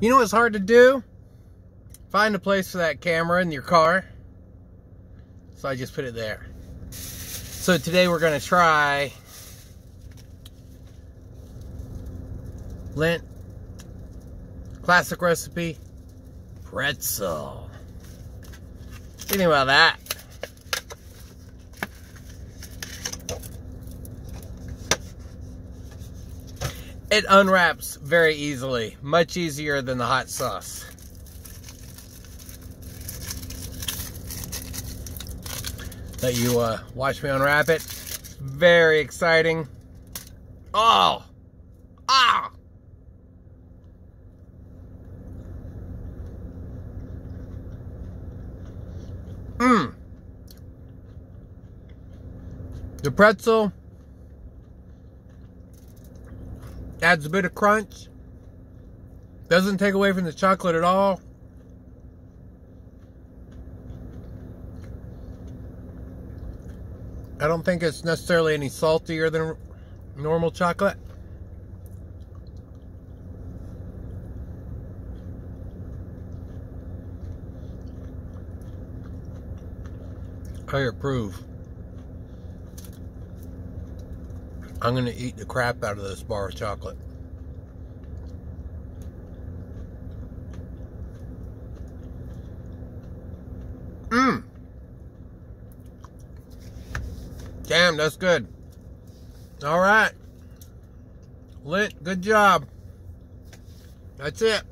You know what's hard to do? Find a place for that camera in your car. So I just put it there. So today we're going to try Lindt classic recipe pretzel. you Think about that. It unwraps very easily, much easier than the hot sauce. Let you uh, watch me unwrap it. Very exciting. Oh! Ah! Mmm. The pretzel adds a bit of crunch. Doesn't take away from the chocolate at all. I don't think it's necessarily any saltier than normal chocolate. I approve. I'm going to eat the crap out of this bar of chocolate. Mmm. Damn, that's good. All right. Lindt, good job. That's it.